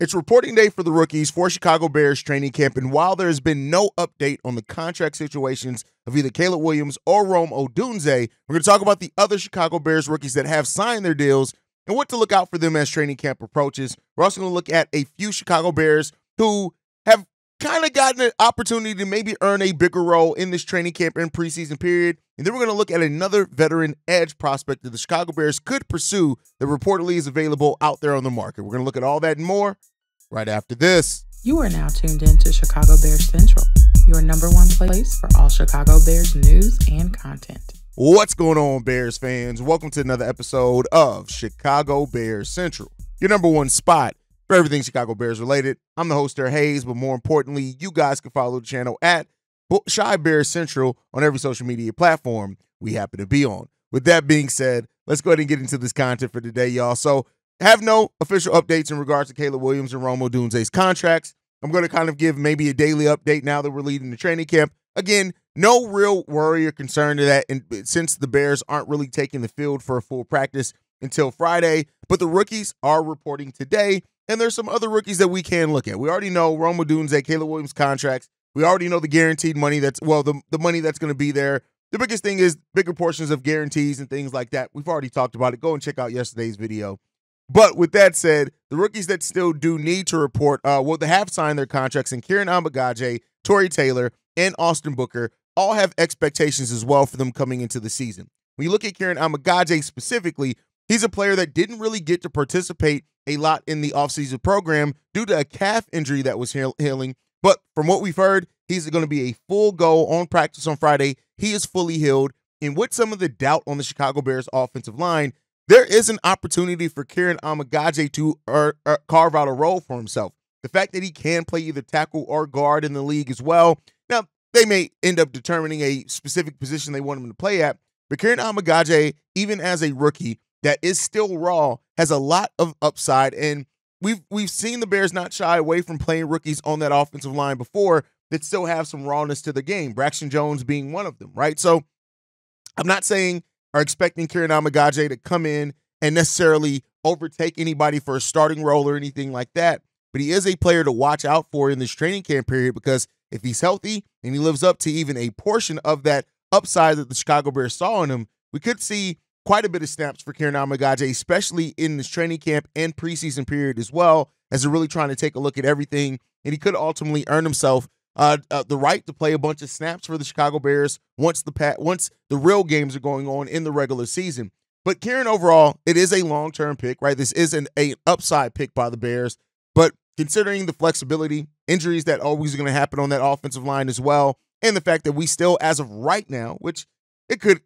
It's reporting day for the rookies for Chicago Bears training camp, and while there has been no update on the contract situations of either Caleb Williams or Rome Odunze, we're going to talk about the other Chicago Bears rookies that have signed their deals and what to look out for them as training camp approaches. We're also going to look at a few Chicago Bears who have kind of gotten an opportunity to maybe earn a bigger role in this training camp and preseason period. And then we're going to look at another veteran edge prospect that the Chicago Bears could pursue that reportedly is available out there on the market. We're going to look at all that and more right after this. You are now tuned in to Chicago Bears Central, your number one place for all Chicago Bears news and content. What's going on, Bears fans? Welcome to another episode of Chicago Bears Central, your number one spot for everything Chicago Bears related. I'm the host, Derek Hayes, but more importantly, you guys can follow the channel at Chi Bears Central on every social media platform we happen to be on. With that being said, let's go ahead and get into this content for today, y'all. So, have no official updates in regards to Caleb Williams and Rome Odunze's contracts. I'm going to kind of give maybe a daily update now that we're leading the training camp. Again, no real worry or concern to that and since the Bears aren't really taking the field for a full practice until Friday, but the rookies are reporting today, and there's some other rookies that we can look at. We already know Rome Odunze, Caleb Williams contracts. We already know the guaranteed money that's well, the, the money that's going to be there. The biggest thing is bigger portions of guarantees and things like that. We've already talked about it. Go and check out yesterday's video. But with that said, the rookies that still do need to report, uh, well, they have signed their contracts, and Kieran Amegadjie, Tory Taylor, and Austin Booker all have expectations as well for them coming into the season. When you look at Kieran Amegadjie specifically, he's a player that didn't really get to participate a lot in the offseason program due to a calf injury that was healing. But from what we've heard, he's going to be a full go on practice on Friday. He is fully healed. And with some of the doubt on the Chicago Bears offensive line, there is an opportunity for Kieran Amegadjie to uh, uh, carve out a role for himself. The fact that he can play either tackle or guard in the league as well. Now, they may end up determining a specific position they want him to play at, but Kieran Amegadjie, even as a rookie that is still raw, has a lot of upside. And we've we've seen the Bears not shy away from playing rookies on that offensive line before that still have some rawness to the game. Braxton Jones being one of them, right? So I'm not saying or expecting Kieran Amegadjie to come in and necessarily overtake anybody for a starting role or anything like that. But he is a player to watch out for in this training camp period because if he's healthy and he lives up to even a portion of that upside that the Chicago Bears saw in him, we could see quite a bit of snaps for Kieran Amegadjie, especially in this training camp and preseason period as well, as they're really trying to take a look at everything. And he could ultimately earn himself uh, uh, the right to play a bunch of snaps for the Chicago Bears once the pat once the real games are going on in the regular season. But Kieran, overall, it is a long term pick, right? This is an upside pick by the Bears, but considering the flexibility, injuries that always are going to happen on that offensive line as well, and the fact that we still, as of right now, which it could,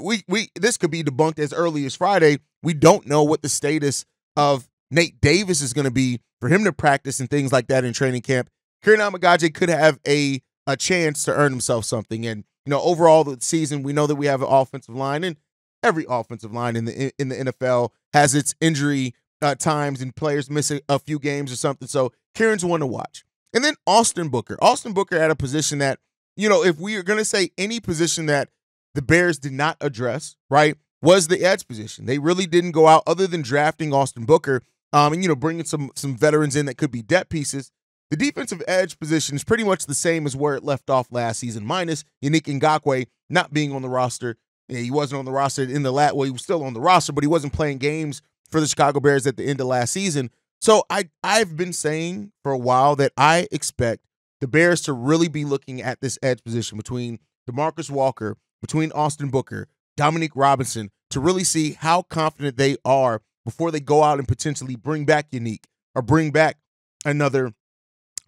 we we this could be debunked as early as Friday. We don't know what the status of Nate Davis is going to be for him to practice and things like that in training camp. Kieran Amegadjie could have a a chance to earn himself something. And you know, overall the season, we know that we have an offensive line, and every offensive line in the in the NFL has its injury uh, times and players missing a few games or something. So Kieran's one to watch. And then Austin Booker. Austin Booker at a position that you know, if we are going to say any position that the Bears did not address, right, was the edge position. They really didn't go out other than drafting Austin Booker, um, and you know, bringing some some veterans in that could be depth pieces. The defensive edge position is pretty much the same as where it left off last season, minus Yannick Ngakoue not being on the roster. Yeah, He wasn't on the roster in the lat. Well, he was still on the roster, but he wasn't playing games for the Chicago Bears at the end of last season. So I I've been saying for a while that I expect the Bears to really be looking at this edge position between Demarcus Walker, between Austin Booker, Dominique Robinson, to really see how confident they are before they go out and potentially bring back Yannick or bring back another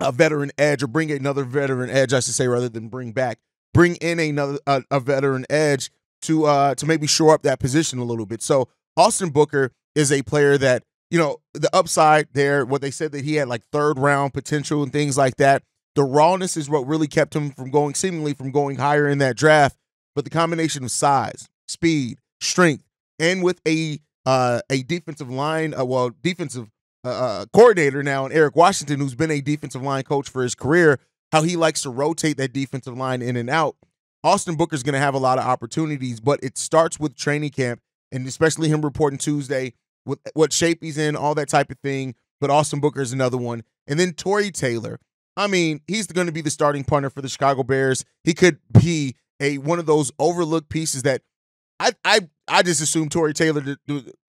a veteran edge or bring another veteran edge, I should say, rather than bring back, bring in another a, a veteran edge to uh to maybe shore up that position a little bit. So Austin Booker is a player that you know the upside there. What they said that he had like third round potential and things like that. The rawness is what really kept him from going seemingly from going higher in that draft. But the combination of size, speed, strength, and with a uh, a defensive line, uh, well, defensive uh, uh, coordinator now, and Eric Washington, who's been a defensive line coach for his career, how he likes to rotate that defensive line in and out. Austin Booker's going to have a lot of opportunities, but it starts with training camp, and especially him reporting Tuesday with what shape he's in, all that type of thing. but Austin Booker is another one. And then Tory Taylor. I mean, he's going to be the starting punter for the Chicago Bears. He could be a one of those overlooked pieces that I I I just assume Tory Taylor,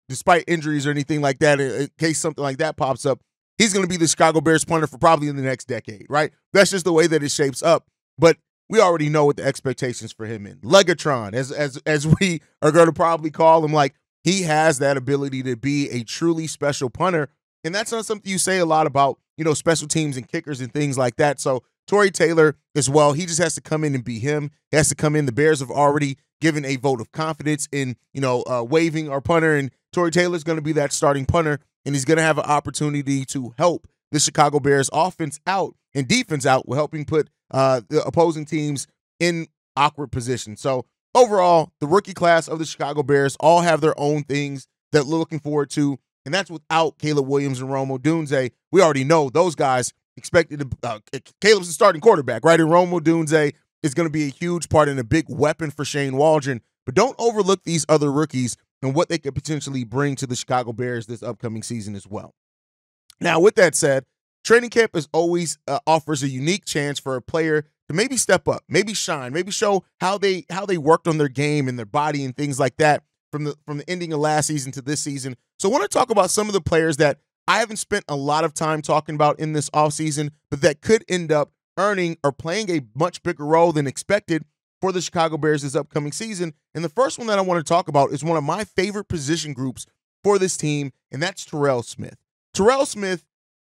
despite injuries or anything like that, in case something like that pops up, he's going to be the Chicago Bears punter for probably in the next decade, right? That's just the way that it shapes up. But we already know what the expectations for him in Legatron, as as as we are going to probably call him. Like he has that ability to be a truly special punter, and that's not something you say a lot about, you know, special teams and kickers and things like that. So Tory Taylor as well, he just has to come in and be him. He has to come in. The Bears have already given a vote of confidence in, you know, uh, our punter, and Tory Taylor's going to be that starting punter, and he's going to have an opportunity to help the Chicago Bears offense out and defense out, with helping put uh, the opposing teams in awkward positions. So overall, the rookie class of the Chicago Bears all have their own things that we're looking forward to, and that's without Caleb Williams and Rome Odunze. We already know those guys expected to. Uh, Caleb's the starting quarterback, right? And Rome Odunze is going to be a huge part and a big weapon for Shane Waldron. But don't overlook these other rookies and what they could potentially bring to the Chicago Bears this upcoming season as well. Now, with that said, training camp is always uh, offers a unique chance for a player to maybe step up, maybe shine, maybe show how they how they worked on their game and their body and things like that from the from the ending of last season to this season. So I want to talk about some of the players that I haven't spent a lot of time talking about in this offseason, but that could end up earning or playing a much bigger role than expected for the Chicago Bears this upcoming season. And the first one that I want to talk about is one of my favorite position groups for this team, and that's Terrell Smith. Terrell Smith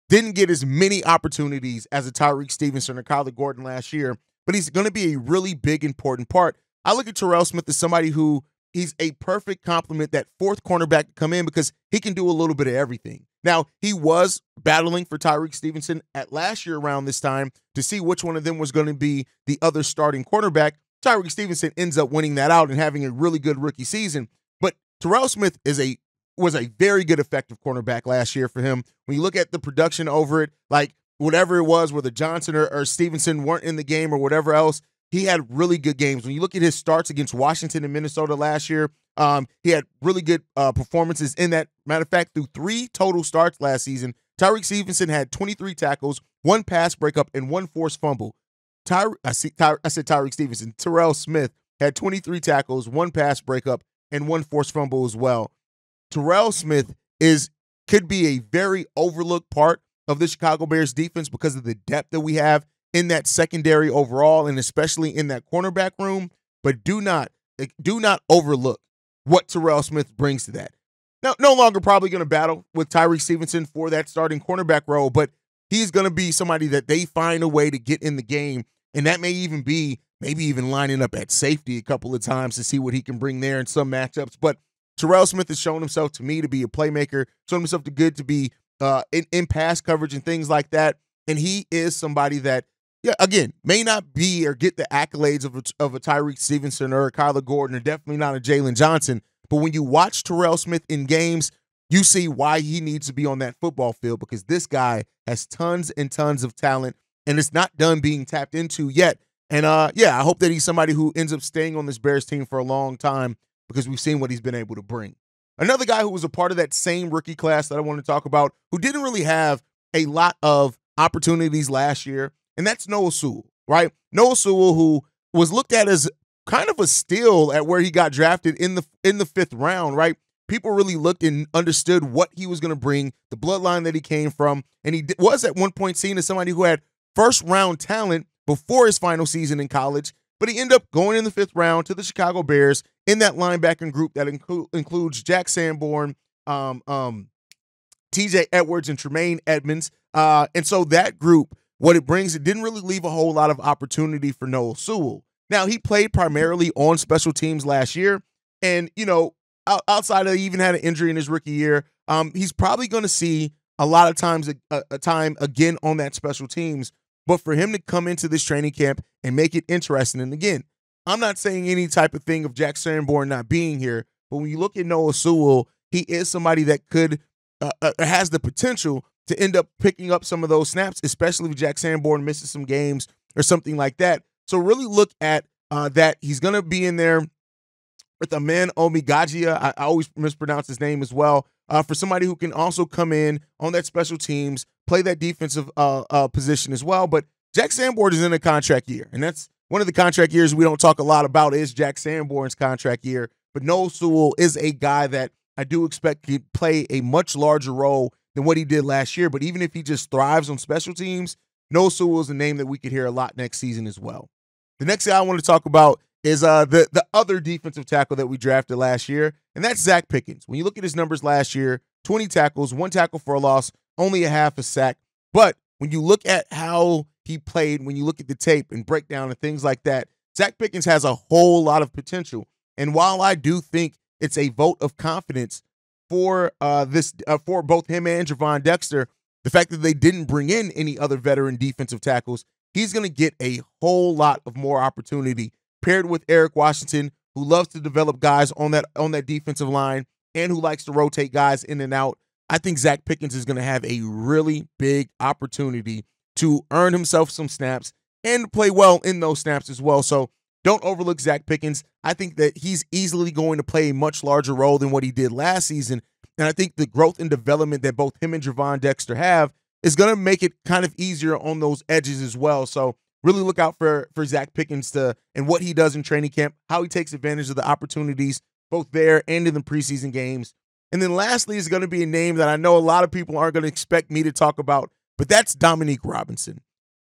didn't get as many opportunities as a Tyrique Stevenson or Kyler Gordon last year, but he's going to be a really big, important part. I look at Terrell Smith as somebody who he's a perfect complement, that fourth cornerback to come in because he can do a little bit of everything. Now, he was battling for Tyrique Stevenson at last year around this time to see which one of them was going to be the other starting cornerback. Tyrique Stevenson ends up winning that out and having a really good rookie season. But Terrell Smith is a was a very good effective cornerback last year for him. When you look at the production over it, like whatever it was, whether Johnson or, or Stevenson weren't in the game or whatever else, he had really good games. When you look at his starts against Washington and Minnesota last year, um, he had really good uh, performances in that. Matter of fact, through three total starts last season, Tyrique Stevenson had 23 tackles, one pass breakup, and one forced fumble. Ty- I, see, Ty- I said Tyrique Stevenson. Terrell Smith had 23 tackles, one pass breakup, and one forced fumble as well. Terrell Smith is could be a very overlooked part of the Chicago Bears defense because of the depth that we have in that secondary overall and especially in that cornerback room. But do not do not overlook what Terrell Smith brings to that. Now, no longer probably going to battle with Tyrique Stevenson for that starting cornerback role, but he's going to be somebody that they find a way to get in the game. And that may even be maybe even lining up at safety a couple of times to see what he can bring there in some matchups. But Terrell Smith has shown himself to me to be a playmaker, shown himself to good to be uh, in, in pass coverage and things like that. And he is somebody that, yeah, again, may not be or get the accolades of a, of a Tyrique Stevenson or a Kyler Gordon, or definitely not a Jaylon Johnson. But when you watch Terrell Smith in games, you see why he needs to be on that football field because this guy has tons and tons of talent and it's not done being tapped into yet. And uh, yeah, I hope that he's somebody who ends up staying on this Bears team for a long time because we've seen what he's been able to bring. Another guy who was a part of that same rookie class that I want to talk about, who didn't really have a lot of opportunities last year, and that's Noah Sewell, right? Noah Sewell, who was looked at as kind of a steal at where he got drafted in the in the fifth round, right? People really looked and understood what he was going to bring, the bloodline that he came from, and he was at one point seen as somebody who had first round talent before his final season in college. But he ended up going in the fifth round to the Chicago Bears in that linebacking group that inclu- includes Jack Sanborn, um, um, TJ Edwards, and Tremaine Edmunds. Uh, and so that group, what it brings, it didn't really leave a whole lot of opportunity for Noah Sewell. Now, he played primarily on special teams last year. And, you know, outside of he even had an injury in his rookie year, um, he's probably going to see a lot of times a, a, time again on that special teams. But for him to come into this training camp and make it interesting, and again, I'm not saying any type of thing of Jack Sanborn not being here, but when you look at Noah Sewell, he is somebody that could uh, uh, has the potential to end up picking up some of those snaps, especially if Jack Sanborn misses some games or something like that. So really look at uh, that. He's going to be in there with Amen Omegadjia. I, I always mispronounce his name as well. uh, for somebody who can also come in on that special teams, play that defensive uh, uh, position as well. But Jack Sanborn is in a contract year, and that's one of the contract years we don't talk a lot about is Jack Sanborn's contract year. But Noah Sewell is a guy that I do expect to play a much larger role than what he did last year. But even if he just thrives on special teams, Noah is a name that we could hear a lot next season as well. The next guy I want to talk about is uh, the the other defensive tackle that we drafted last year, and that's Zacch Pickens. When you look at his numbers last year, 20 tackles, one tackle for a loss, only a half a sack. But when you look at how he played, when you look at the tape and breakdown and things like that, Zacch Pickens has a whole lot of potential. And while I do think it's a vote of confidence for uh, this uh, for both him and Gervon Dexter, the fact that they didn't bring in any other veteran defensive tackles, he's going to get a whole lot of more opportunity paired with Eric Washington, who loves to develop guys on that on that defensive line and who likes to rotate guys in and out. I think Zacch Pickens is going to have a really big opportunity to earn himself some snaps and play well in those snaps as well. So don't overlook Zacch Pickens. I think that he's easily going to play a much larger role than what he did last season. And I think the growth and development that both him and Gervon Dexter have is going to make it kind of easier on those edges as well. So really look out for for Zacch Pickens to and what he does in training camp, how he takes advantage of the opportunities both there and in the preseason games. And then lastly is going to be a name that I know a lot of people aren't going to expect me to talk about, but that's Dominique Robinson.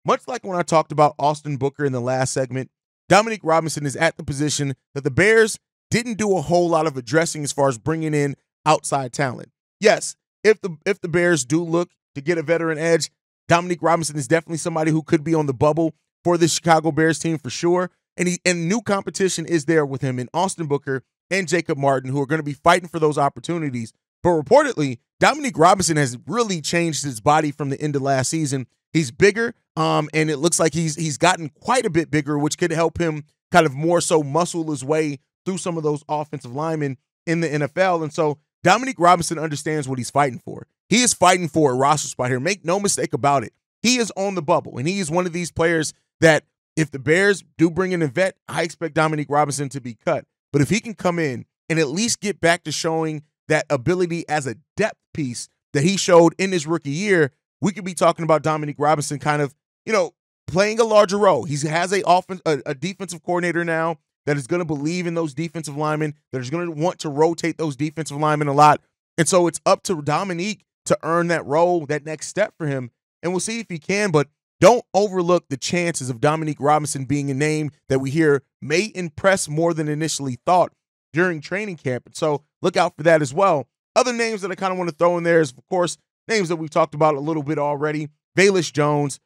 Much like when I talked about Austin Booker in the last segment, Dominique Robinson is at the position that the Bears didn't do a whole lot of addressing as far as bringing in outside talent. Yes, if the if the Bears do look to get a veteran edge, Dominique Robinson is definitely somebody who could be on the bubble for the Chicago Bears team for sure. And he and new competition is there with him in Austin Booker and Jacob Martin, who are going to be fighting for those opportunities. But reportedly, Dominique Robinson has really changed his body from the end of last season. He's bigger, um, and it looks like he's he's gotten quite a bit bigger, which could help him kind of more so muscle his way through some of those offensive linemen in the NFL. And so Dominique Robinson understands what he's fighting for. He is fighting for a roster spot here. Make no mistake about it. He is on the bubble, and he is one of these players that if the Bears do bring in a vet, I expect Dominique Robinson to be cut. But if he can come in and at least get back to showing that ability as a depth piece that he showed in his rookie year, we could be talking about Dominique Robinson kind of, you know, playing a larger role. He has a offense, a, a defensive coordinator now that is going to believe in those defensive linemen, that is going to want to rotate those defensive linemen a lot. And so it's up to Dominique to earn that role, that next step for him. And we'll see if he can. But don't overlook the chances of Dominique Robinson being a name that we hear may impress more than initially thought during training camp. And so look out for that as well. Other names that I kind of want to throw in there is, of course, names that we've talked about a little bit already. Velus Jones.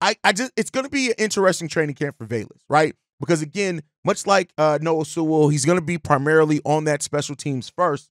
I, I just it's going to be an interesting training camp for Velus, right? Because again, much like uh, Noah Sewell, he's going to be primarily on that special teams first.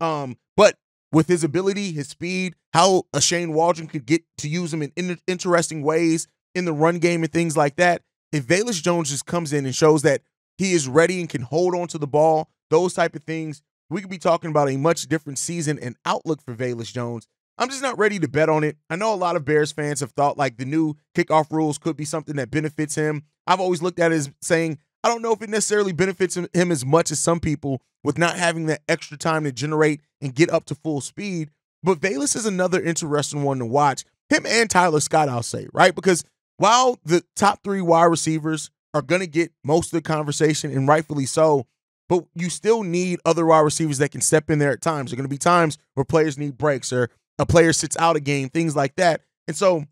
Um, but with his ability, his speed, how a Shane Waldron could get to use him in, in interesting ways in the run game and things like that. If Velus Jones just comes in and shows that he is ready and can hold on to the ball, those type of things, we could be talking about a much different season and outlook for Velus Jones. I'm just not ready to bet on it. I know a lot of Bears fans have thought like the new kickoff rules could be something that benefits him. I've always looked at it as saying I don't know if it necessarily benefits him as much as some people with not having that extra time to generate and get up to full speed. But Velus is another interesting one to watch. Him and Tyler Scott, I'll say, right? Because while the top three wide receivers are going to get most of the conversation, and rightfully so, but you still need other wide receivers that can step in there at times. There are going to be times where players need breaks or a player sits out a game, things like that. And so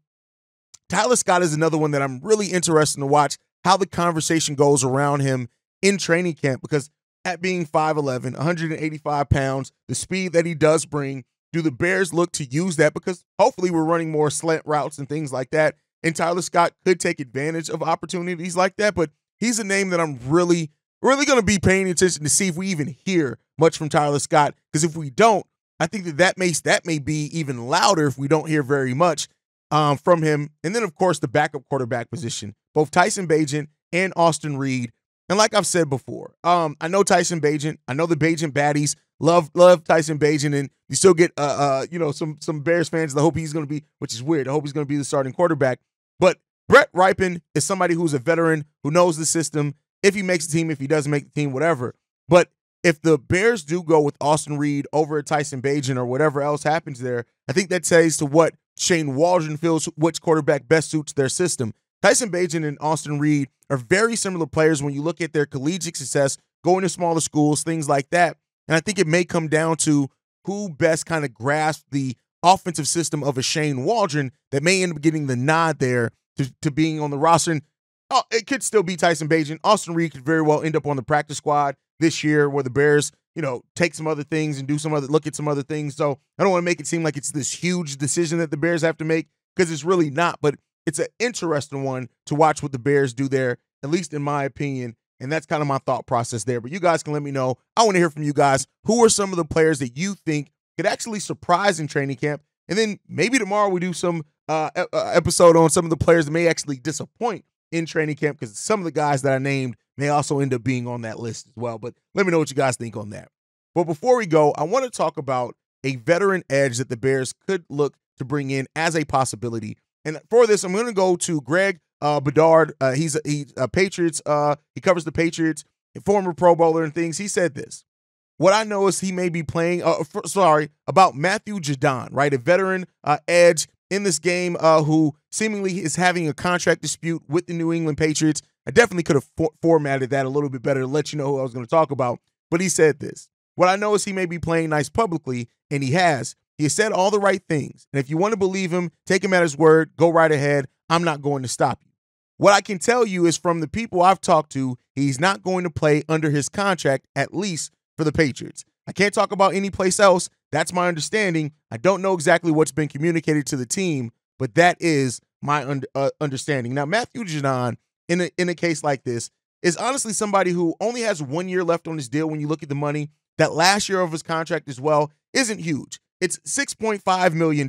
Tyler Scott is another one that I'm really interested to watch how the conversation goes around him in training camp because at being 5'11, 185 pounds, the speed that he does bring, do the Bears look to use that? Because hopefully we're running more slant routes and things like that. And Tyler Scott could take advantage of opportunities like that, but he's a name that I'm really, really going to be paying attention to see if we even hear much from Tyler Scott. Because if we don't, I think that that makes that may be even louder if we don't hear very much um, from him. And then, of course, the backup quarterback position both Tyson Bagent and Austin Reed. And like I've said before, um, I know Tyson Bagent. I know the Bagent baddies love love Tyson Bagent, and you still get uh, uh you know some some Bears fans that hope he's going to be, which is weird. I hope he's going to be the starting quarterback. But Brett Rypien is somebody who's a veteran who knows the system. If he makes the team, if he doesn't make the team, whatever. But if the Bears do go with Austin Reed over Tyson Bagent or whatever else happens there, I think that says to what Shane Waldron feels which quarterback best suits their system. Tyson Bagent and Austin Reed are very similar players when you look at their collegiate success, going to smaller schools, things like that. And I think it may come down to who best kind of grasps the offensive system of a Shane Waldron that may end up getting the nod there to, to being on the roster. And oh, it could still be Tyson Bagent. Austin Reed could very well end up on the practice squad this year where the Bears, you know, take some other things and do some other look at some other things. So I don't want to make it seem like it's this huge decision that the Bears have to make because it's really not. But it's an interesting one to watch what the Bears do there, at least in my opinion. And that's kind of my thought process there. But you guys can let me know. I want to hear from you guys. Who are some of the players that you think could actually surprise in training camp? And then maybe tomorrow we do some uh, uh episode on some of the players that may actually disappoint in training camp because some of the guys that I named may also end up being on that list as well. But let me know what you guys think on that. But before we go, I want to talk about a veteran edge that the Bears could look to bring in as a possibility and for this, I'm going to go to Greg uh, Bedard. Uh, he's a, he's a Patriots. Uh, he covers the Patriots, former Pro Bowler and things. He said this. What I know is he may be playing. Uh, for, sorry about Matthew Judon, right, a veteran uh, edge in this game uh, who seemingly is having a contract dispute with the New England Patriots. I definitely could have for- formatted that a little bit better to let you know who I was going to talk about. But he said this. What I know is he may be playing nice publicly, and he has, he has said all the right things. And if you want to believe him, take him at his word, go right ahead. I'm not going to stop you. What I can tell you is from the people I've talked to, he's not going to play under his contract, at least for the Patriots. I can't talk about any place else. That's my understanding. I don't know exactly what's been communicated to the team, but that is my un- uh, understanding. Now, Matthew Judon, in a, in a case like this, is honestly somebody who only has one year left on his deal when you look at the money. That last year of his contract as well isn't huge. It's $6.5 million.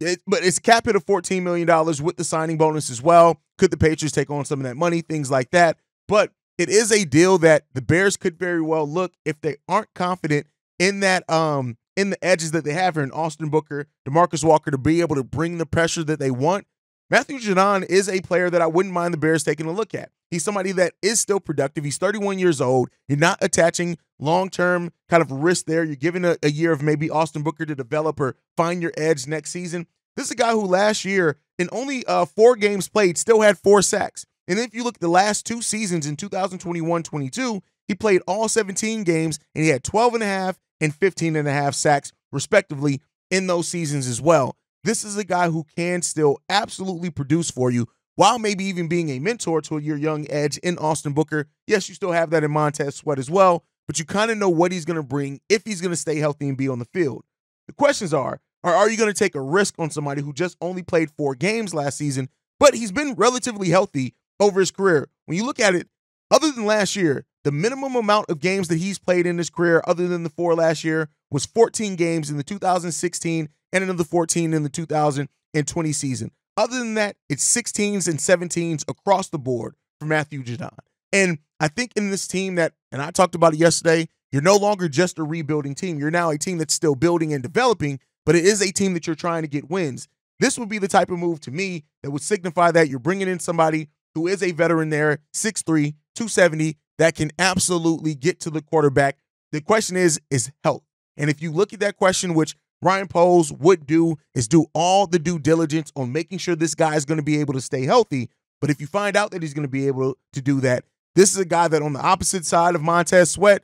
It, but it's a cap hit of $14 million with the signing bonus as well. Could the Patriots take on some of that money? Things like that. But it is a deal that the Bears could very well look if they aren't confident in that um in the edges that they have here in Austin Booker, Demarcus Walker to be able to bring the pressure that they want. Matthew Judon is a player that I wouldn't mind the Bears taking a look at. He's somebody that is still productive. He's 31 years old. You're not attaching long term kind of risk there. You're giving a, a, year of maybe Austin Booker to develop or find your edge next season. This is a guy who last year, in only uh, four games played, still had four sacks. And if you look at the last two seasons in 2021 22, he played all 17 games and he had 12 and a half and 15 and a half sacks, respectively, in those seasons as well. This is a guy who can still absolutely produce for you while maybe even being a mentor to your young edge in Austin Booker. Yes, you still have that in Montez Sweat as well, but you kind of know what he's going to bring if he's going to stay healthy and be on the field. The questions are, are, are you going to take a risk on somebody who just only played four games last season, but he's been relatively healthy over his career? When you look at it, other than last year, the minimum amount of games that he's played in his career, other than the four last year, was 14 games in the 2016 and another 14 in the 2020 season. Other than that, it's 16s and 17s across the board for Matthew Judon. And I think in this team that, and I talked about it yesterday, you're no longer just a rebuilding team. You're now a team that's still building and developing, but it is a team that you're trying to get wins. This would be the type of move to me that would signify that you're bringing in somebody who is a veteran there, 6'3, 270, that can absolutely get to the quarterback. The question is, is health. And if you look at that question, which Ryan Poles would do is do all the due diligence on making sure this guy is going to be able to stay healthy. But if you find out that he's going to be able to do that, this is a guy that on the opposite side of Montez Sweat,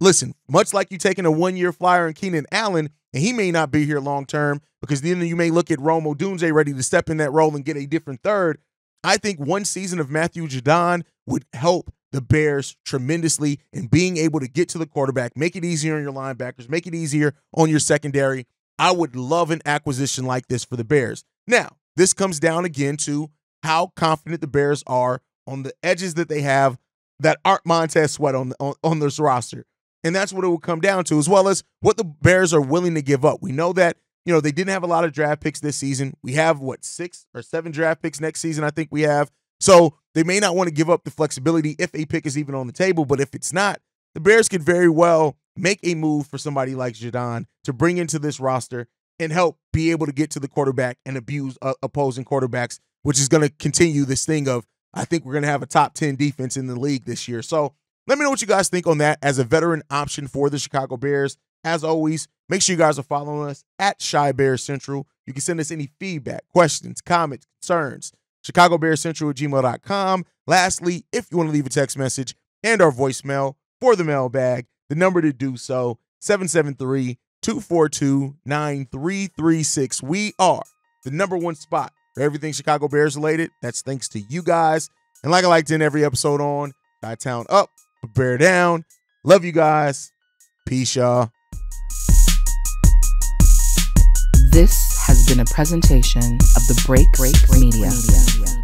listen, much like you taking a one year flyer in Keenan Allen, and he may not be here long term because then you may look at Rome Odunze ready to step in that role and get a different third. I think one season of Matthew Judon would help the Bears tremendously in being able to get to the quarterback, make it easier on your linebackers, make it easier on your secondary. I would love an acquisition like this for the Bears. Now, this comes down again to how confident the Bears are on the edges that they have that aren't Montez Sweat on, on, on this roster. And that's what it will come down to, as well as what the Bears are willing to give up. We know that, you know, they didn't have a lot of draft picks this season. We have, what, six or seven draft picks next season, I think we have. So they may not want to give up the flexibility if a pick is even on the table. But if it's not, the Bears could very well make a move for somebody like Judon to bring into this roster and help be able to get to the quarterback and abuse uh, opposing quarterbacks, which is going to continue this thing of I think we're going to have a top 10 defense in the league this year. So Let me know what you guys think on that as a veteran option for the Chicago Bears. As always, make sure you guys are following us at Chi Bear Central. You can send us any feedback, questions, comments, concerns. ChicagoBearCentral at gmail.com. Lastly, if you want to leave a text message and our voicemail for the mailbag, the number to do so, 773 242 9336. We are the number one spot for everything Chicago Bears related. That's thanks to you guys. And like I like to every episode on, Chi Town up, bear down. Love you guys. Peace, y'all. This has been a presentation of the Break Break Media. Media.